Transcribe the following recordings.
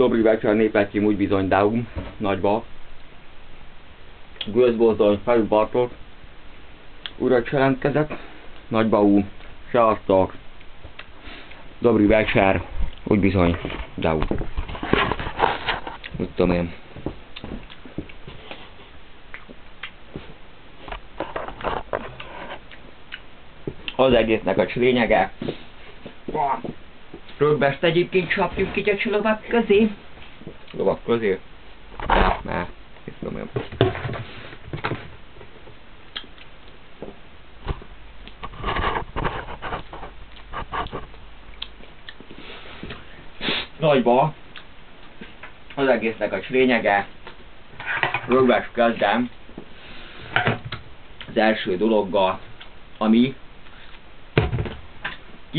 Dobrý večer, népetjém úgy bizony Daum, nagyba. Gőzbozdony, Felül Bartók. Urat jelentkezett. Nagybaú, Seasztok. Dobrý večer, úgy bizony Daum. Úgy tudom én. Az egésznek a lényege. Rögbest egyébként csapjuk ki a lovak közé. Lovak közé? Már, itt én. Nagyba az egésznek a lényege. Rögbest kezdem az első dologgal, ami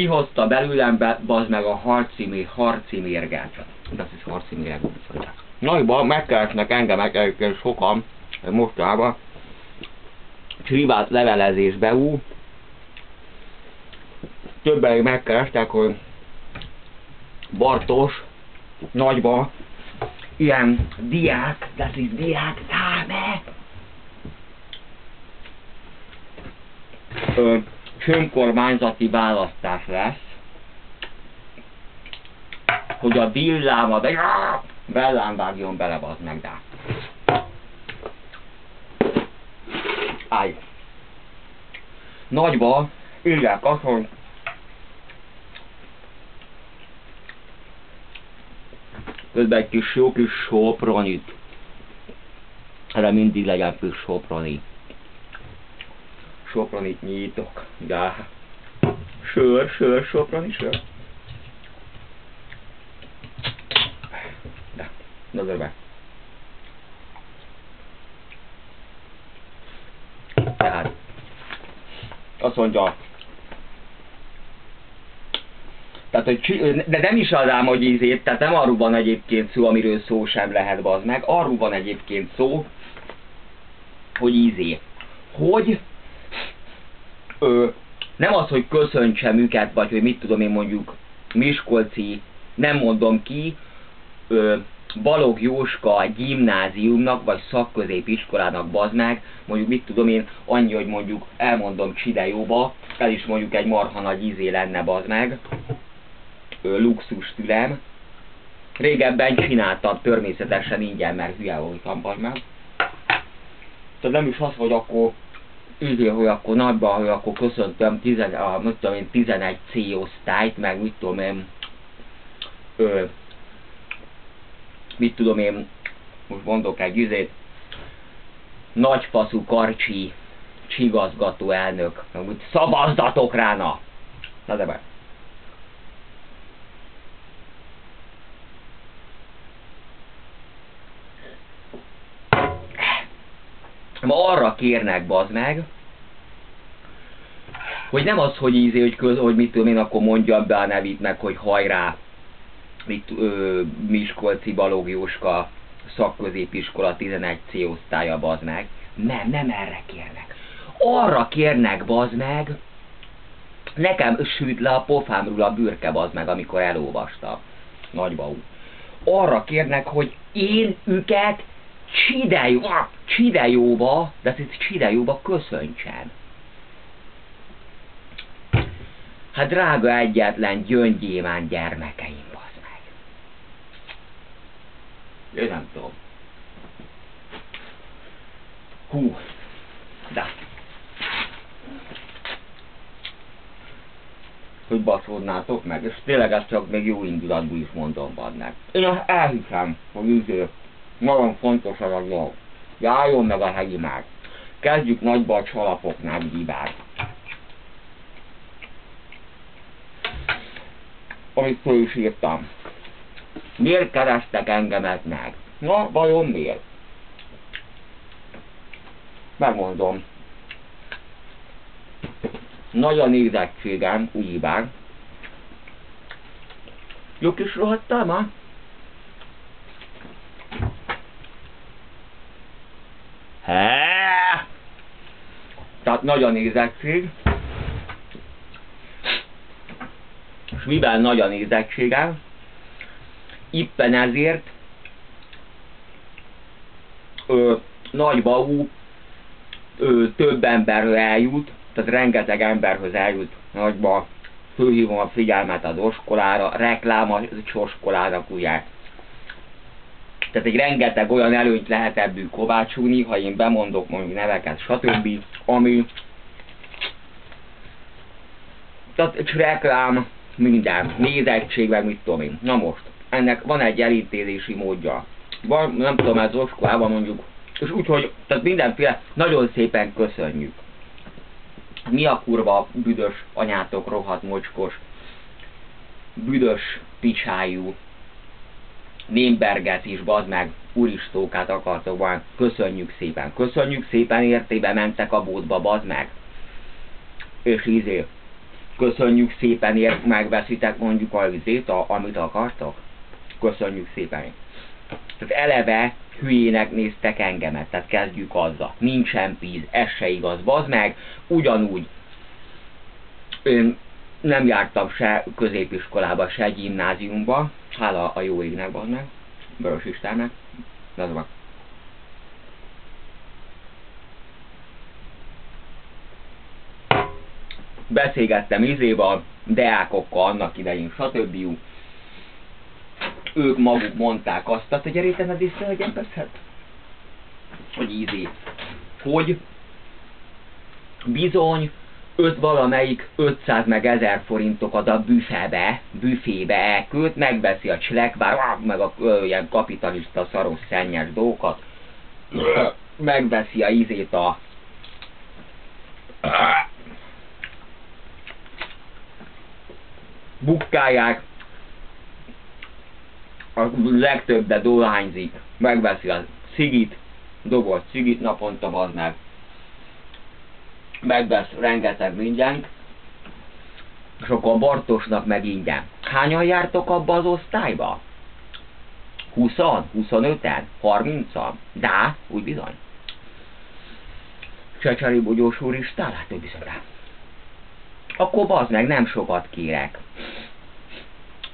kihozta belőlem be, bazd meg a harci, harci mérget. De ez is harci méreg mondják. Nagyban megkeresnek engem egyébként sokan mostában privát levelezésbe ú. Többen megkerestek, hogy Bartos nagyba ilyen diák, das ist diák. Ö, önkormányzati választás lesz, hogy a villám, a vellám vágjon bele, az meg, de. Állj. Nagyba írják azt, hogy közben egy kis jó kis sopronit. Erre mindig legyen kis soproni. Sopronit nyitok, de sör, sör, soproni, sör. De, na be. Tehát, azt mondja, tehát, hogy, de nem is az ám, hogy ízét, tehát nem arról van egyébként szó, amiről szó sem lehet, bazd meg. Arról van egyébként szó, hogy ízé. Hogy ö, nem az, hogy köszöntsem őket, vagy hogy mit tudom én mondjuk Miskolci, nem mondom ki, ö, Balog Jóska gimnáziumnak, vagy szakközépiskolának bazd meg, mondjuk mit tudom én, annyi, hogy mondjuk elmondom Csidejóba, el is mondjuk egy marha nagy ízé lenne bazd meg, ö, luxus tülem. Régebben csináltam természetesen ingyen, mert hülye voltam bazd meg. Tehát nem is az, hogy akkor így, hogy akkor nagyban, hogy akkor köszöntöm tizen, a, mit tudom én, 11 C osztályt, meg mit tudom én, ö, mit tudom én, most mondok egy üzét, nagyfaszú karcsi csigazgató elnök, szavazzatok rá, na! Na de be. Ma arra kérnek, bazd meg, hogy nem az, hogy ízé, hogy, köz, hogy mit tudom én, akkor mondjam be a nevét meg, hogy hajrá, mit, ö, Miskolci Balog Jóska szakközépiskola 11 C osztálya, bazd meg. Nem, nem erre kérnek. Arra kérnek, bazd meg, nekem sült le a pofámról a bürke, bazd meg, amikor elolvastam. Nagybaú. Arra kérnek, hogy én őket Csidejóba, Csidejóba, de ez Csidejóba köszöntsem. Hát drága egyetlen gyöngyémán gyermekeim, bazd meg. Én nem tudom. Hú, de. Hogy baszódnátok meg, és tényleg ezt csak még jó indulatból is mondom, badnek. Én elhiszem, hogy üző nagyon fontos az a dolog. Járjon meg a hegyi már. Kezdjük nagyba a csalapoknál gibát. Amit föl is írtam. Miért kerestek engemet meg? Na, vajon miért? Megmondom. Nagy a nézettségem, ugyebár. Jó kis rohadtál ma? Tehát nagy a nézettség. És mivel nagy a nézettségem, Ippen ezért ö, nagy baú ö, több emberhöz eljut, tehát rengeteg emberhöz eljut nagyba, fölhívom a figyelmet az oskolára, reklám az oskolának ugye. Tehát egy rengeteg olyan előnyt lehet ebből kovácsolni, ha én bemondok mondjuk neveket, stb. Ami tehát egy reklám, minden, nézettség, meg mit tudom én. Na most, ennek van egy elintézési módja. Van, nem tudom, ez oskolában mondjuk, és úgyhogy, tehát mindenféle, nagyon szépen köszönjük. Mi a kurva büdös anyátok, rohadt mocskos, büdös picsájú, Némberget is, bazd meg, uristókát akartok van, köszönjük szépen, köszönjük szépen, értébe mentek a bótba, bazd meg. És izé, köszönjük szépen, ért, megveszitek mondjuk a izét, a, amit akartok. Köszönjük szépen. Tehát eleve hülyének néztek engemet, tehát kezdjük azzal. Nincsen píz, ez se igaz, bazd meg, ugyanúgy én nem jártam se középiskolába, se gimnáziumba, hála a jó égnek, bazd meg, Vörös Istennek, de az van. Beszélgettem izéval, deákokkal annak idején, stb. Ők maguk mondták azt, hogy a diszre, hogy emberszed. Hogy ízé. Hogy bizony öt valamelyik 500 meg 1000 forintokat a büfebe, büfébe elküld, megveszi a cselekvár, meg a ö, ilyen kapitalista szaros szennyes dolgokat, megveszi a ízét a bukkáják, a legtöbbe dohányzik, megveszi a cigit, dobolt cigit naponta van meg, megvesz rengeteg mindent, a Bartosnak meg ingyen. Hányan jártok abba az osztályba? 20 25-en? 30-an? Dá, úgy bizony. Csecseri Bogyós úr is található bizony rá. Akkor bazd meg, nem sokat kérek.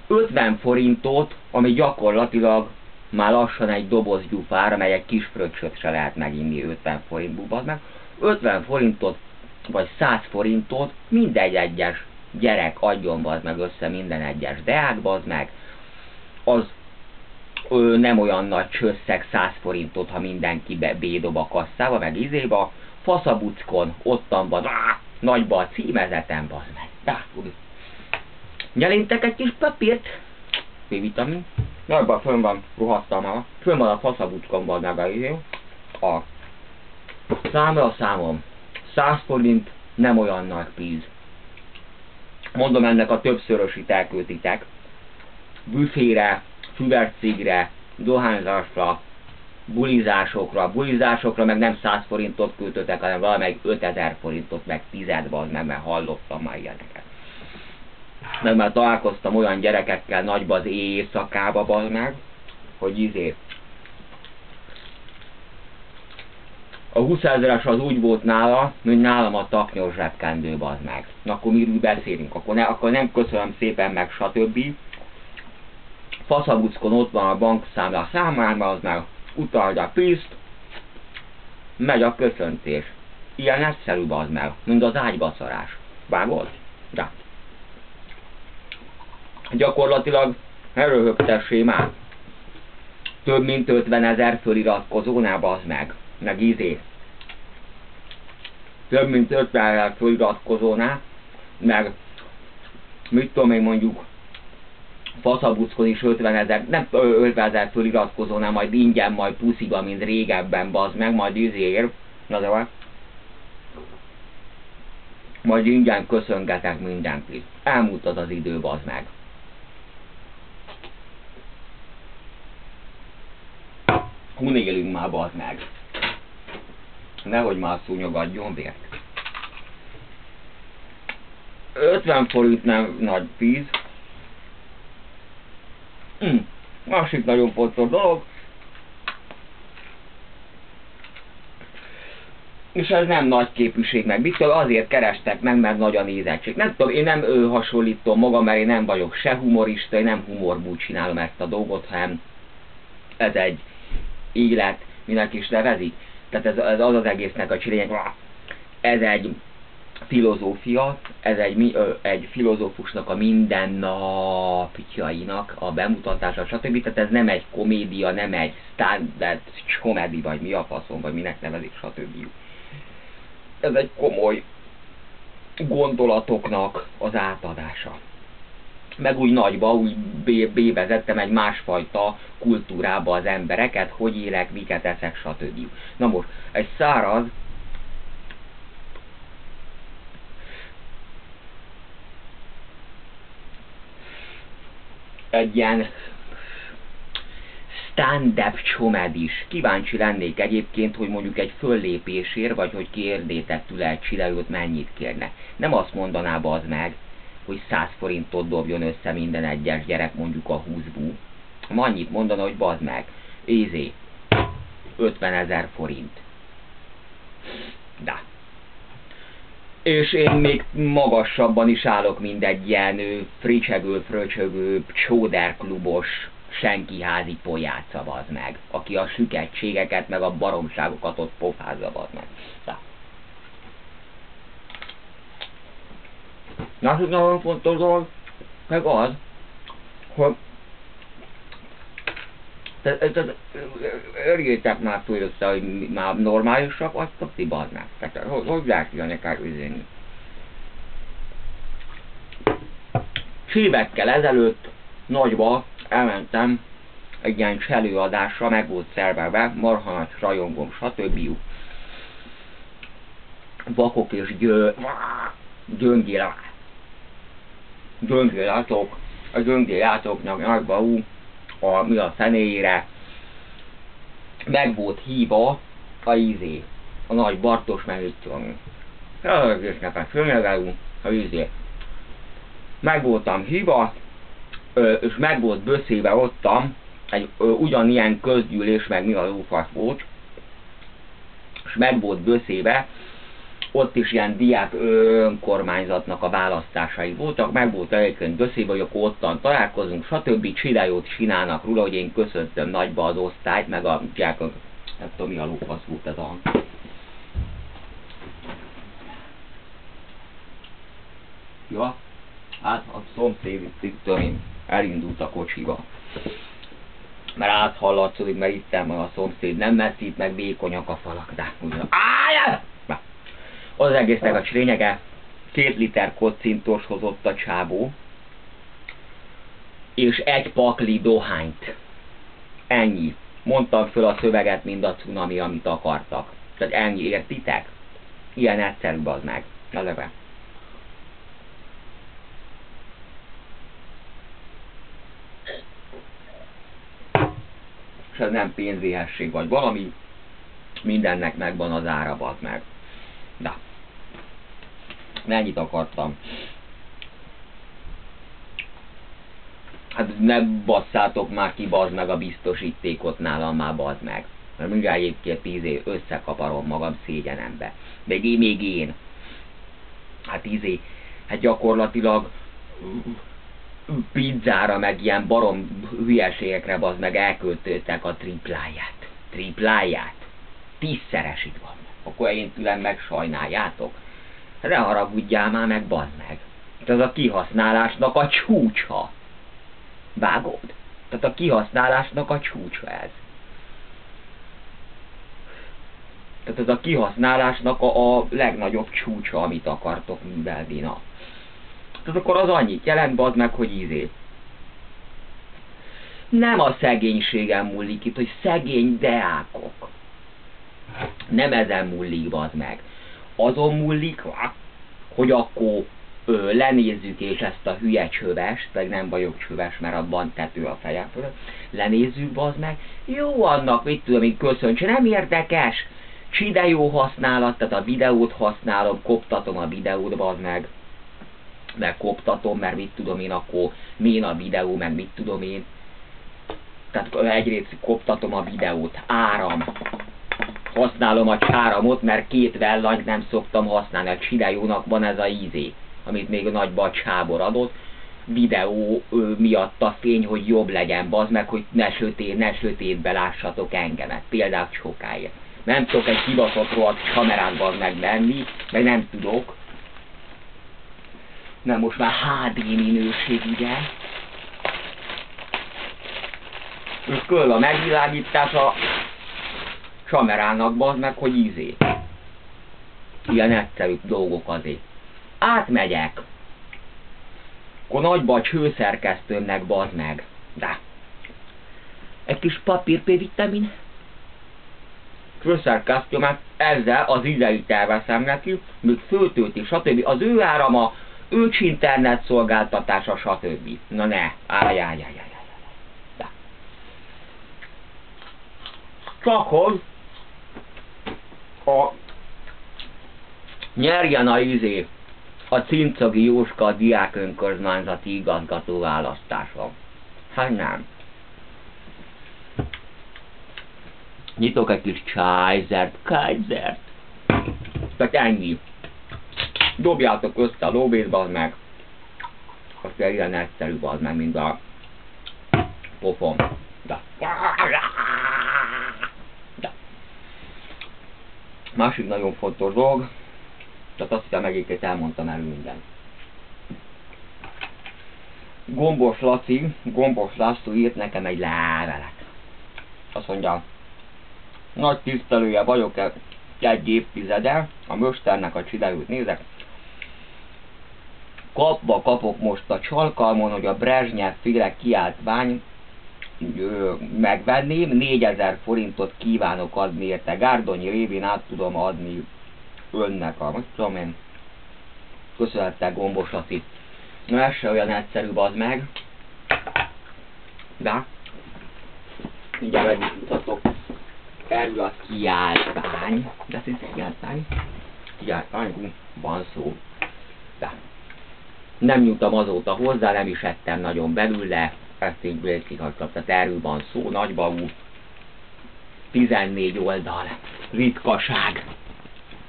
50 forintot, ami gyakorlatilag már lassan egy doboz gyufár, amelyek kis fröccsöt se lehet meginni 50 forintból, meg. 50 forintot vagy 100 forintot mindegy egyes gyerek adjon bazd meg össze minden egyes deák bazd meg, az ö, nem olyan nagy csösszeg 100 forintot, ha mindenki be, bédob a kasszába, meg izéba, faszabuckon, ottan van, nagyba a címezetem, bazd meg, Nyelintek egy kis papírt, B-vitamin, nagyban fönn van, ruhasztam el, fönn van a faszabuckon, bazd meg a izé, a számra számom, 100 forint nem olyan nagy píz. Mondom ennek a többszörösít elköltitek. Büfére, füvercigre, dohányzásra, bulizásokra, bulizásokra meg nem 100 forintot költöttek, hanem valamelyik 5000 forintot, meg 10 van, meg mert hallottam már ilyeneket. Meg már találkoztam olyan gyerekekkel nagyba az éjszakába, meg, hogy izé, a 20 ezeres az úgy volt nála, mint nálam a taknyos zsebkendő, az meg. Na akkor miről beszélünk? Akkor, ne, akkor nem köszönöm szépen meg, stb. Faszabuckon ott van a bankszámla számában, az meg utalja a pénzt, megy a köszöntés. Ilyen egyszerű az meg, mint az ágybaszarás. Vágod? Ja. Gyakorlatilag erőhögtessé már. Több mint 50 ezer föliratkozónál az meg meg izé. Több mint 50 ezer feliratkozónál, meg mit tudom én mondjuk faszabuckon is 50 ezer, nem 50 ezer feliratkozónál, majd ingyen, majd pusziba, mint régebben, bazd meg, majd izér, na de van. Majd ingyen köszöngetek mindenkit. Elmúlt az az idő, bazd meg. Hun élünk már, bazd meg nehogy már szúnyogadjon vért. 50 forint nem nagy víz. Hm. Másik nagyon fontos dolog. és ez nem nagy képűség meg. Biztos azért kerestek meg, mert nagy a nézettség. Nem tudom, én nem ő hasonlítom magam, mert én nem vagyok se humorista, én nem humorból csinálom ezt a dolgot, hanem ez egy élet, minek is nevezik. Tehát ez, ez az az egésznek a csirény, ez egy filozófia, ez egy, egy filozófusnak a mindennapjainak a bemutatása, stb. Tehát ez nem egy komédia, nem egy standard comedy, vagy mi a faszom, vagy minek nevezik, stb. Ez egy komoly gondolatoknak az átadása. Meg úgy nagyba, úgy bévezettem egy másfajta kultúrába az embereket, hogy élek, miket eszek, stb. Na most, egy száraz, egy ilyen stand-up csomed is. Kíváncsi lennék egyébként, hogy mondjuk egy föllépésért, vagy hogy kérdétek tőle egy mennyit kérne. Nem azt mondaná az meg, hogy 100 forintot dobjon össze minden egyes gyerek mondjuk a 20-bú. Annyit mondana, hogy bazd meg, ézé, 50 ezer forint. De és én még magasabban is állok, mint egy ilyen fricsegő, fröcsögő, csóderklubos, senkiházi pojáca az meg, aki a süketségeket, meg a baromságokat ott pofázza az meg. Na. Másik nagyon fontos dolog, meg az, hogy örjétek már túl össze, hogy már normálisak vagytok ti bazd Tehát hogy, lehet ilyeneket üzeni? Évekkel ezelőtt nagyba elmentem egy ilyen cselőadásra, meg volt szervelve, marha nagy rajongom, stb. Vakok és gyö... gyöngélák. Gyöngélátok, a gyöngélátoknak nagyba ú, a, mi a fenéjére, meg volt híva a izé, a nagy Bartos meg itt van. Egésznek fölnevelünk, a izé. Meg voltam híva, és meg volt böszébe ottam, egy ö, ugyanilyen közgyűlés, meg mi a lófasz volt, és meg volt böszébe, ott is ilyen diák önkormányzatnak a választásai voltak, meg volt egyébként beszélve, hogy akkor ottan találkozunk, stb. Csidájót csinálnak róla, hogy én köszöntöm nagyba az osztályt, meg a diákok, nem tudom mi a lófasz volt ez a Ja, hát a szomszéd itt elindult a kocsiba. Mert áthallatszik, mert itt a szomszéd, nem messzít, meg vékonyak a falak, de ugyan. Áj! Az egésznek a lényege, két liter kocintos hozott a csábó, és egy pakli dohányt. Ennyi. Mondtam föl a szöveget, mind a cunami, amit akartak. Tehát ennyi, értitek? Ilyen egyszerű az meg. Eleve. És ez nem pénzéhesség vagy valami, mindennek megvan az ára, meg. Mennyit akartam? Hát ne basszátok már ki, bazd meg a biztosítékot nálam már bazd meg. Mert mindjárt egyébként tíz év összekaparom magam szégyenembe. Még én, még én. Hát év, hát gyakorlatilag pizzára, meg ilyen barom hülyeségekre bazd meg elköltöttek a tripláját. Tripláját. Tízszeresít van. Akkor én tőlem meg sajnáljátok. Ne haragudjál már meg, bazd meg. Ez a kihasználásnak a csúcsa. Vágod? Tehát a kihasználásnak a csúcsa ez. Tehát ez a kihasználásnak a, a legnagyobb csúcsa, amit akartok művelni, Tehát akkor az annyit jelent, bazd meg, hogy ízét. Nem a szegénységem múlik itt, hogy szegény deákok. Nem ezen múlik, bazd meg azon múlik, hogy akkor ö, lenézzük és ezt a hülye csövest, vagy nem vagyok csöves, mert abban tető a fejem fölött, lenézzük az meg, jó annak, mit tudom én, köszöncs, nem érdekes, cside jó használat, tehát a videót használom, koptatom a videót, az meg, meg koptatom, mert mit tudom én, akkor milyen a videó, meg mit tudom én. Tehát egyrészt koptatom a videót, áram, használom a csáramot, mert két vellanyt nem szoktam használni. A csidejónak van ez a ízé, amit még a nagyba a csábor adott. Videó ö, miatt a fény, hogy jobb legyen, bazd meg, hogy ne sötét, ne sötétbe lássatok engemet. Például sokáig. Nem tudok egy kibaszott rohadt kamerát bazd meg nem tudok. Nem, most már HD minőség, ugye? És köll a megvilágítás a kamerának, bazd meg, hogy ízé. Ilyen egyszerű dolgok azért. Átmegyek. Akkor nagyba a csőszerkesztőmnek, bazd meg. De. Egy kis papír P-vitamin. Csőszerkesztőmet ezzel az ideit elveszem neki, még főtőti, stb. Az ő árama, őcs internet szolgáltatása, stb. Na ne, ájjájjájjáj. Csak hogy a nyerjen a izé a Cincagi Jóska a diák önkormányzati igazgató választása. Hát nem. Nyitok egy kis csájzert, kájzert. Tehát ennyi. Dobjátok össze a lóvét, bazd meg. Azt ilyen egyszerű, bazd meg, mint a pofom. De. Másik nagyon fontos dolog, tehát azt hiszem egészét elmondtam el minden. Gombos Laci, Gombos László írt nekem egy levelet. Azt mondja, nagy tisztelője vagyok -e egy évtizede, a Mösternek a csiderült nézek. Kapva kapok most a csalkalmon, hogy a Brezsnyev féle kiáltvány megvenném, 4000 forintot kívánok adni érte. Gárdonyi révén át tudom adni önnek a, most tudom én, köszönhettel gombos Laci. Na ez se olyan egyszerű, az meg. De, mindjárt megmutatok. Erről a kiáltvány. De ez kiáltvány. Kiáltvány, van szó. De. Nem nyújtam azóta hozzá, nem is ettem nagyon belőle ezt így végighagytam, tehát erről van szó, nagybagú, 14 oldal, ritkaság,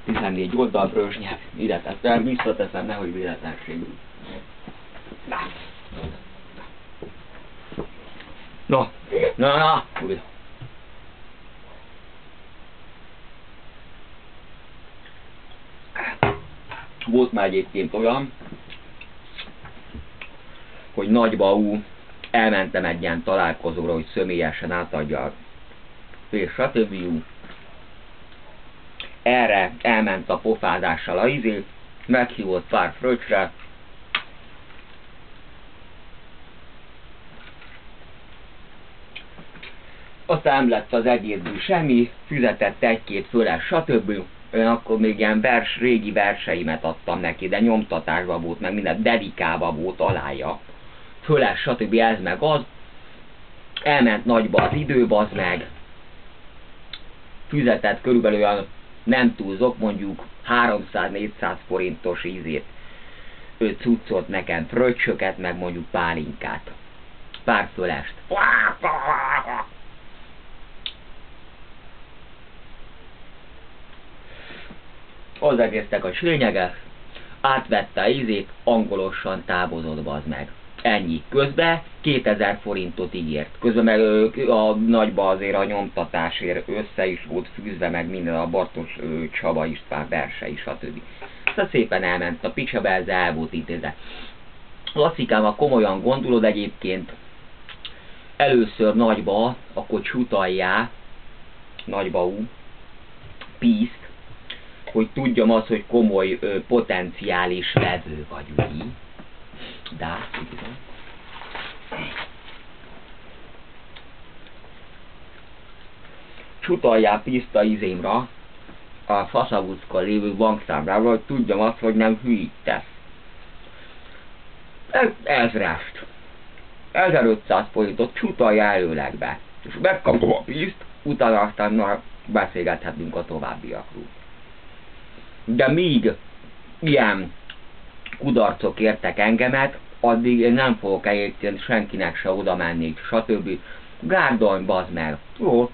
14 oldal brőzsnyelv, ide tettem, visszateszem, nehogy véletlenségül. Na. Na, na, na, újra. Volt már egyébként olyan, hogy nagybaú elmentem egy ilyen találkozóra, hogy személyesen átadja és stb. Erre elment a pofázással a izé, meghívott pár fröccsre, aztán nem lett az egyébből semmi, fizetett egy-két föles, stb. Én akkor még ilyen vers, régi verseimet adtam neki, de nyomtatásba volt, meg minden dedikába volt alája föles, stb. ez meg az. Elment nagyba az idő, az meg. Fizetett körülbelül olyan, nem túlzok, mondjuk 300-400 forintos ízét. Ő cuccot nekem, fröccsöket, meg mondjuk pálinkát. Pár fölest. egésztek a lényeget, átvette a ízét, angolosan távozott az meg. Ennyi. Közben 2000 forintot ígért. Közben meg a nagyba azért a nyomtatásért össze is volt fűzve, meg minden a Bartos Csaba István verse is, stb. Szóval szépen elment a picsa be, ez el volt intézve. Lasszikám, ha komolyan gondolod egyébként, először nagyba, akkor csutaljá, nagybaú, píszt, hogy tudjam az, hogy komoly ö, potenciális vevő vagy, ugye? Da, igen. Csutaljál piszta izémra a faszavuckal lévő bankszámlával, hogy tudjam azt, hogy nem. Ez, ezrest. 1500 forintot csutaljál előlegbe. És megkapom a pízt, utána aztán már beszélgethetünk a továbbiakról. De míg ilyen kudarcok értek engemet, addig én nem fogok egyébként senkinek se oda menni, stb. Gárdony, bazd meg. Jó,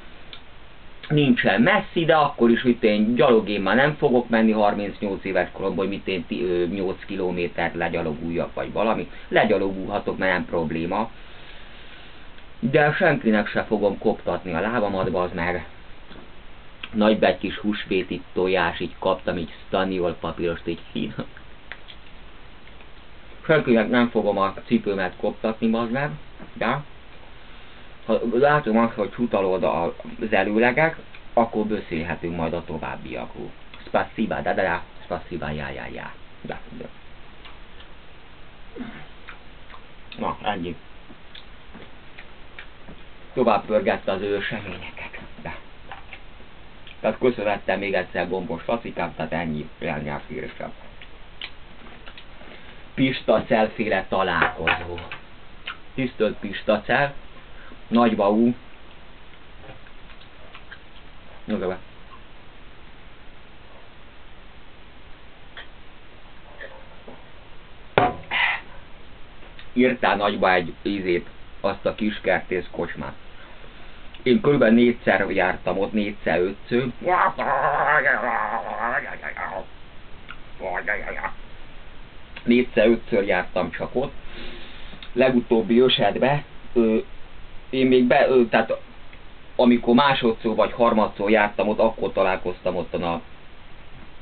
nincsen messzi, de akkor is, hogy én gyalog én már nem fogok menni 38 éves koromban, hogy mit én 8 kilométert legyaloguljak, vagy valami. Legyalogulhatok, mert nem probléma. De senkinek se fogom koptatni a lábamat, az meg. Nagy kis húsvéti tojás, így kaptam, így staniol papírost, így finom. Senkinek nem fogom a cipőmet koptatni, az meg, de ha látom azt, hogy futalod az előlegek, akkor beszélhetünk majd a továbbiakról. Spasiba, da da da, spasiba, ja ja ja. Da, da. Na, ennyi. Tovább pörgette az ő seményeket. De. Tehát köszönettem még egyszer gombos facikám, tehát ennyi elnyelférésem. Pista szelféle találkozó. Tisztelt Pista szel, nagybaú. Nyugodj be. Írtál nagyba egy ízét, azt a kis kertész kocsmát. Én körülbelül négyszer jártam ott, négyszer, ötször. Négyszer, ötször jártam csak ott. Legutóbbi esetben én még be, tehát amikor másodszor vagy harmadszor jártam ott, akkor találkoztam ott a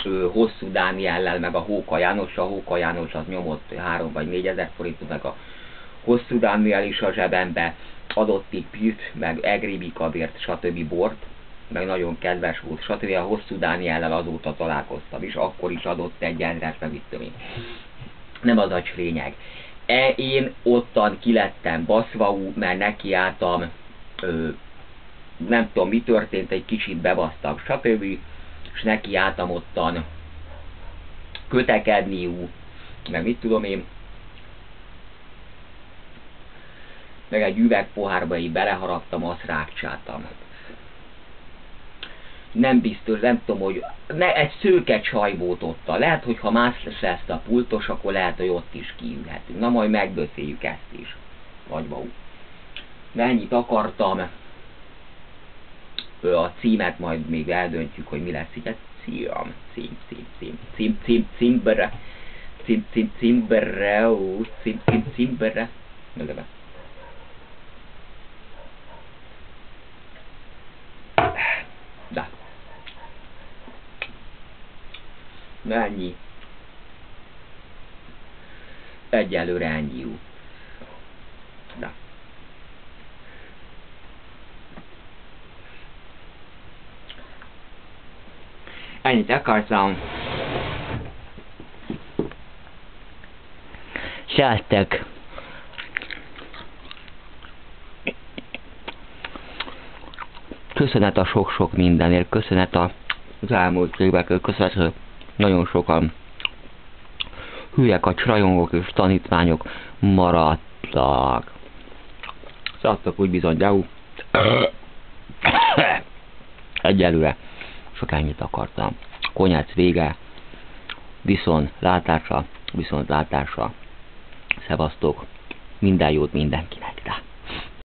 ö, hosszú Dániellel, meg a Hóka János, a Hóka János az nyomott három vagy négy ezer forintot, meg a hosszú Dániel is a zsebembe adott egy pirt, meg egri bikabért, stb. bort, meg nagyon kedves volt, stb. A hosszú Dániellel azóta találkoztam, és akkor is adott egy ezret, meg itt. Nem az a lényeg e én ottan kilettem baszva, mert nekiálltam, ö, nem tudom mi történt, egy kicsit bebasztam, stb. És nekiálltam ottan kötekedni, ú, meg mit tudom én, meg egy üvegpohárba így beleharaptam, azt rákcsáltam nem biztos, nem tudom, hogy ne, egy szőke csaj volt ott. Lehet, hogy ha más lesz a pultos, akkor lehet, hogy ott is kiülhetünk. Na majd megbeszéljük ezt is. Vagy bau. Mennyit akartam. A címet majd még eldöntjük, hogy mi lesz. Így cím, cím, cím, cím, cím, cím, címbre, cím, cím, címbre, cím, cím, címbre. Nézd Ennyi. Egyelőre ennyi. Na. Ennyit akartam. Sjátek. Köszönet a sok-sok mindenért, köszönet a az elmúlt évekről, köszönet, hogy nagyon sokan hülyek a rajongók és tanítványok maradtak. Szadtak úgy bizony, de Egyelőre csak ennyit akartam. Konyác vége, viszont látásra, viszont látásra. Szevasztok, minden jót mindenkinek.